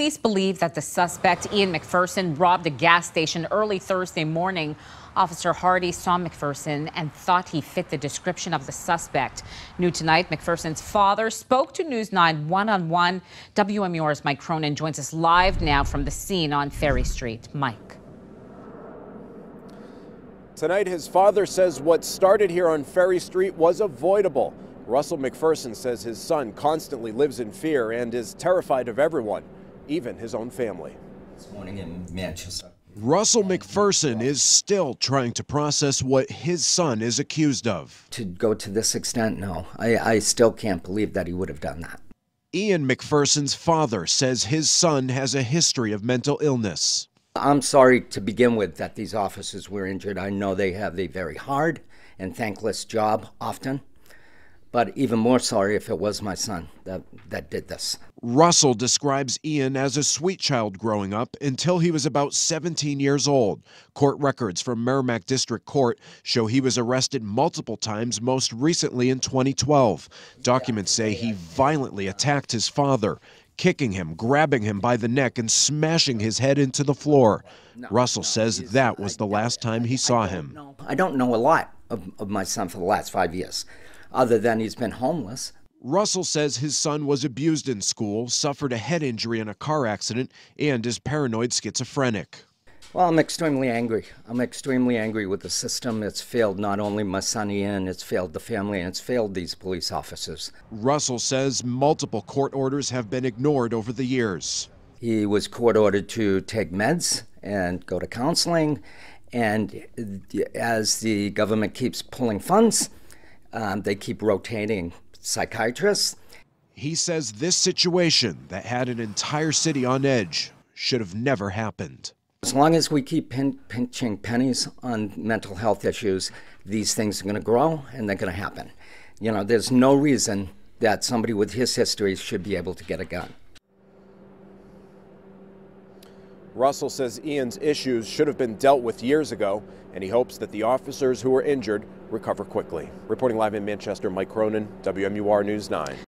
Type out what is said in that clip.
Police believe that the suspect, Ian MacPherson, robbed a gas station early Thursday morning. Officer Hardy saw MacPherson and thought he fit the description of the suspect. New tonight, MacPherson's father spoke to News 9 one on one. WMUR's Mike Cronin joins us live now from the scene on Ferry Street. Mike. Tonight, his father says what started here on Ferry Street was avoidable. Russell MacPherson says his son constantly lives in fear and is terrified of everyone, even his own family. This morning in Manchester. Russell MacPherson is still trying to process what his son is accused of. To go to this extent, no. I, I still can't believe that he would have done that. Ian MacPherson's father says his son has a history of mental illness. I'm sorry to begin with that these officers were injured. I know they have a very hard and thankless job often, but even more sorry if it was my son that, that did this. Russell describes Ian as a sweet child growing up until he was about 17 years old. Court records from Merrimack District Court show he was arrested multiple times, most recently in 2012. Documents say he violently attacked his father kicking him, grabbing him by the neck, and smashing his head into the floor. Russell says that was the last time he saw him. I don't know a lot of, of my son for the last five years, other than he's been homeless. Russell says his son was abused in school, suffered a head injury in a car accident, and is paranoid schizophrenic. Well, I'm extremely angry. I'm extremely angry with the system. It's failed not only my son Ian, it's failed the family, and it's failed these police officers. Russell says multiple court orders have been ignored over the years. He was court ordered to take meds and go to counseling, and as the government keeps pulling funds, um, they keep rotating psychiatrists. He says this situation that had an entire city on edge should have never happened. As long as we keep pin pinching pennies on mental health issues, these things are going to grow and they're going to happen. You know, there's no reason that somebody with his history should be able to get a gun. Russell says Ian's issues should have been dealt with years ago, and he hopes that the officers who were injured recover quickly. Reporting live in Manchester, Mike Cronin, WMUR News 9.